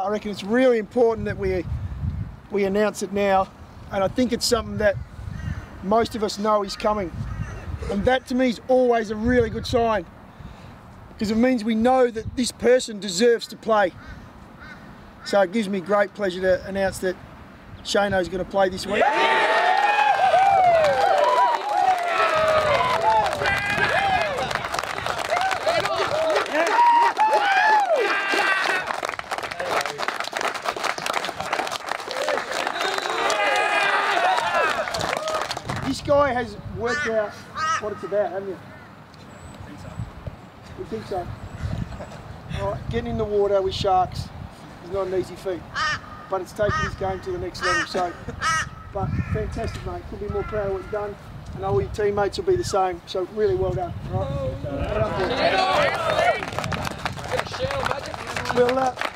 I reckon it's really important that we we announce it now, and I think it's something that most of us know is coming, and that to me is always a really good sign because it means we know that this person deserves to play. So it gives me great pleasure to announce that Shano is going to play this week. This guy has worked out what it's about, haven't you? I think so. You think so? All right, getting in the water with sharks is not an easy feat, but it's taken his game to the next level. So, but fantastic, mate. Couldn't be more proud of what you've done, and all your teammates will be the same. So, really well done. All right? Done. Well, uh,